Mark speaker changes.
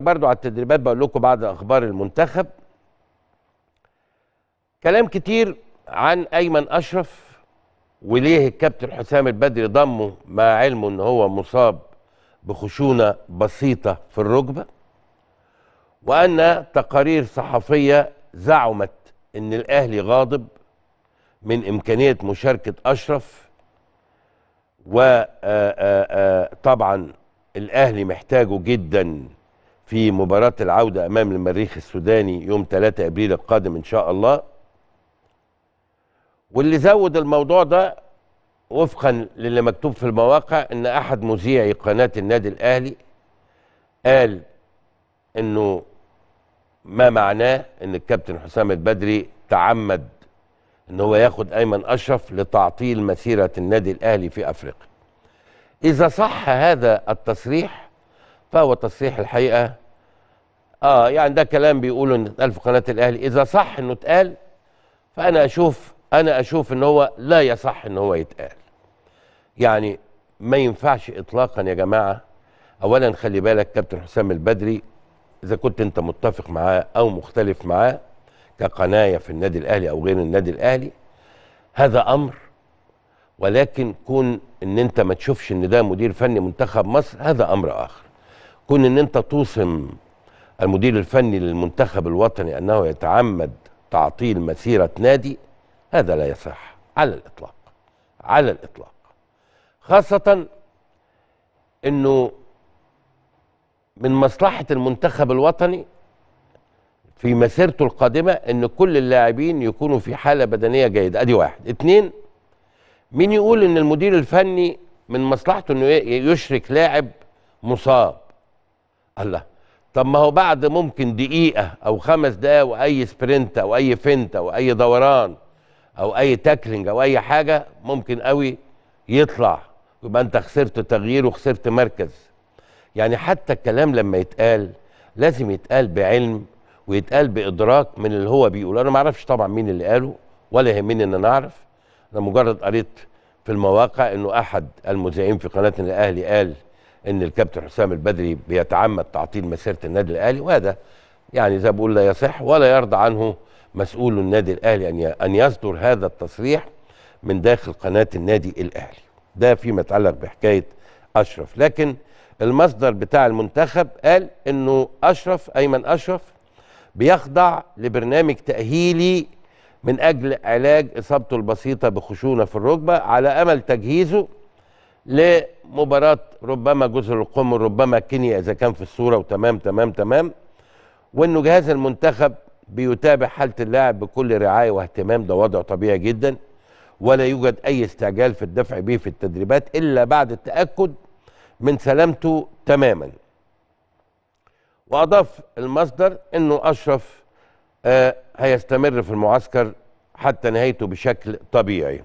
Speaker 1: برضو على التدريبات بقول لكم بعد أخبار المنتخب. كلام كتير عن أيمن أشرف وليه الكابتن حسام البدري ضمه مع علمه إن هو مصاب بخشونة بسيطة في الركبة وأن تقارير صحفية زعمت إن الأهلي غاضب من إمكانية مشاركة أشرف وطبعا الأهلي محتاجه جدا. في مباراة العودة أمام المريخ السوداني يوم 3 أبريل القادم إن شاء الله. واللي زود الموضوع ده وفقا للي مكتوب في المواقع إن أحد مذيعي قناة النادي الأهلي قال إنه ما معناه إن الكابتن حسام البدري تعمد إن هو ياخد أيمن أشرف لتعطيل مسيرة النادي الأهلي في أفريقيا. إذا صح هذا التصريح فهو تصريح الحقيقة. آه يعني ده كلام بيقولوا إن اتقال في قناة الأهلي. إذا صح إنه اتقال فأنا أشوف أنا أشوف إن هو لا يصح إن هو يتقال. يعني ما ينفعش اطلاقا يا جماعة. اولا خلي بالك كابتن حسام البدري إذا كنت أنت متفق معاه أو مختلف معاه كقنايه في النادي الأهلي أو غير النادي الأهلي هذا أمر. ولكن كون إن أنت ما تشوفش إن ده مدير فني منتخب مصر هذا أمر آخر. كون إن أنت توصم المدير الفني للمنتخب الوطني أنه يتعمد تعطيل مسيرة نادي هذا لا يصح على الإطلاق على الإطلاق. خاصة إنه من مصلحة المنتخب الوطني في مسيرته القادمة إن كل اللاعبين يكونوا في حالة بدنية جيدة. أدي واحد. اتنين مين يقول إن المدير الفني من مصلحته إنه يشرك لاعب مصاب؟ الله. طب ما هو بعد ممكن دقيقة أو خمس دقايق وأي sprint أو أي feint أو أي دوران أو أي tackling أو أي حاجة ممكن قوي يطلع. يبقى أنت خسرت تغيير وخسرت مركز. يعني حتى الكلام لما يتقال لازم يتقال بعلم ويتقال بإدراك من اللي هو بيقوله. أنا ما أعرفش طبعا مين اللي قاله ولا يهمني إن أنا أعرف أنا مجرد قريت في المواقع إنه أحد المذيعين في قناة الأهلي قال إن الكابتن حسام البدري بيتعمد تعطيل مسيرة النادي الأهلي وهذا يعني زي بقول لا يصح ولا يرضى عنه مسؤول النادي الأهلي أن أن يصدر هذا التصريح من داخل قناة النادي الأهلي. ده فيما يتعلق بحكاية أشرف. لكن المصدر بتاع المنتخب قال إنه أشرف أيمن أشرف بيخضع لبرنامج تأهيلي من أجل علاج إصابته البسيطة بخشونة في الركبة على أمل تجهيزه لمباراة ربما جزر القمر ربما كينيا إذا كان في الصورة وتمام تمام تمام وإنه جهاز المنتخب بيتابع حالة اللاعب بكل رعاية واهتمام ده وضع طبيعي جدا ولا يوجد أي استعجال في الدفع به في التدريبات إلا بعد التأكد من سلامته تماما. وأضاف المصدر إنه أشرف آه هيستمر في المعسكر حتى نهايته بشكل طبيعي.